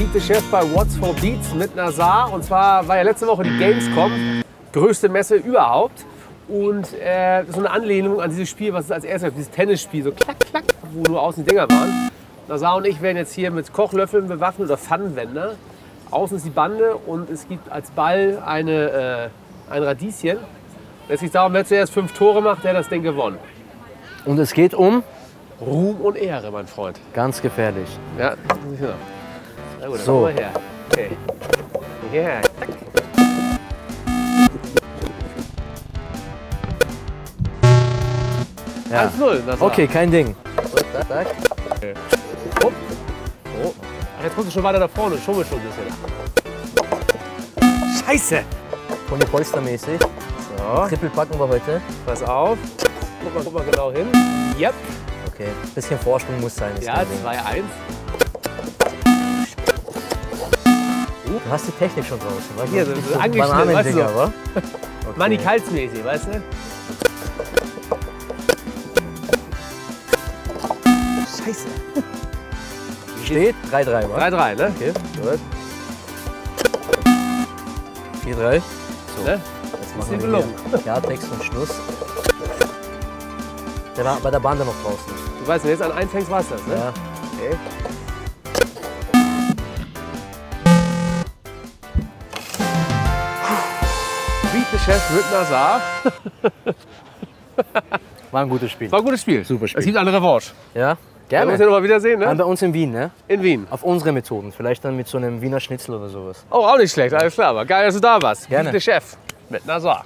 The Chef bei What's for Beats mit Nazar. Und zwar war ja letzte Woche die Gamescom, größte Messe überhaupt. Und äh, so eine Anlehnung an dieses Spiel, was es als erstes, dieses Tennisspiel, so klack, klack, wo nur außen die Dinger waren. Nazar und ich werden jetzt hier mit Kochlöffeln bewaffnet oder Pfannenwender. Außen ist die Bande und es gibt als Ball eine, äh, ein Radieschen. Es geht darum, wer zuerst fünf Tore macht, der hat das Ding gewonnen. Und es geht um Ruhm und Ehre, mein Freund. ganz gefährlich. Ja, ja. Gut, dann So. her. Okay. Ja, zack. Ja. 1-0. das. Okay, kein Ding. Zack, zack. Oh. Ach, jetzt kommst du schon weiter da vorne. Schummel schon ein bisschen. Scheiße. Pony Polster mäßig. So, Triple packen wir heute. pass auf. Guck mal, guck mal genau hin. Yep. Okay, bisschen Vorsprung muss sein. Ja, kein Ding. 2-1. Du hast die Technik schon draußen. wa? Hier, so- so angeschnitten, weißt du wa? Manni Kaltmäßig, weißt du? Scheiße. Steht 3-3, wa? 3-3, ne? Okay, gut. 4-3. So, ne? jetzt machen wir hier Klartext und Schluss. Der war bei der Bande noch draußen. Du weißt, wenn du jetzt an einen fängst, war es das, ne? Ja. Okay. Beat the Chef mit Nazar. War ein gutes Spiel. War ein gutes Spiel. Super Spiel. Es gibt eine Revanche. Ja, Wir müssen gerne. ja noch mal wiedersehen, Dann ne? bei uns in Wien, ne? In Wien. Auf unsere Methoden. Vielleicht dann mit so einem Wiener Schnitzel oder sowas. Oh, auch nicht schlecht, alles klar. Aber geil, dass du da warst. Gerne. Beat the Chef mit Nazar.